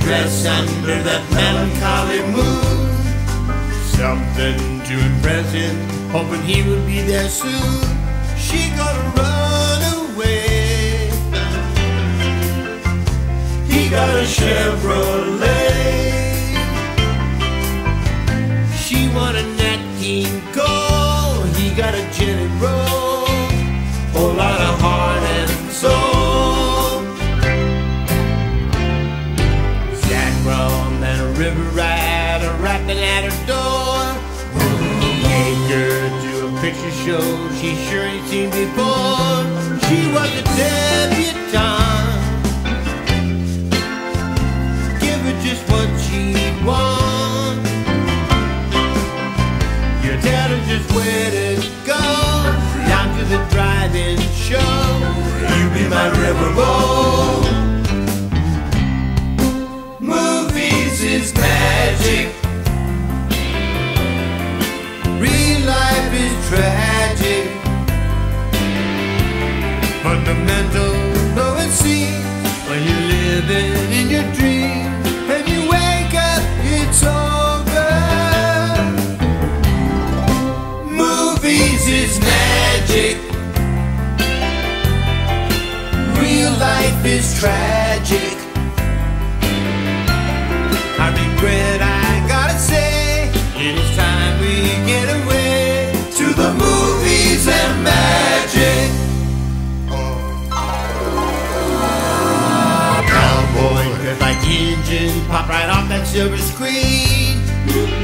dress under that melancholy moon. Something to impress him, hoping he would be there soon. She gonna run away. He got a Chevrolet. She want a Nat King Cole. He got a Jenny Roll. River are rapping at her door. Take her to a picture show she sure ain't seen before. She was a debutante. Give her just what she wants. You tell her just where is magic. Real life is tragic. I regret I gotta say it is time we get away to the movies engine pop right off that silver screen.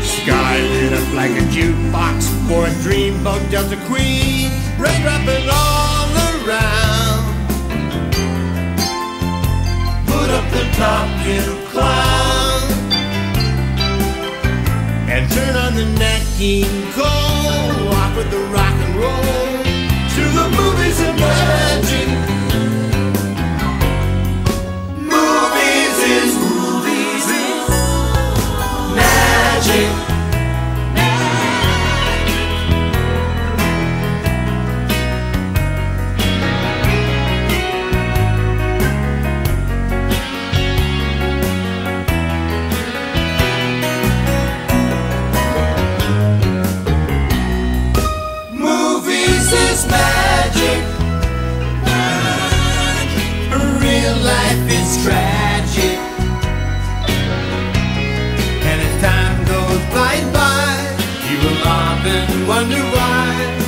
Sky lit up like a jukebox for a dreamboat Delta Queen. Rain dropping all around. Put up the top you clown and turn on the Nat King Cole. Walk with the rock and roll to the movies and magic. Is tragic. And as time goes by, you will often wonder why.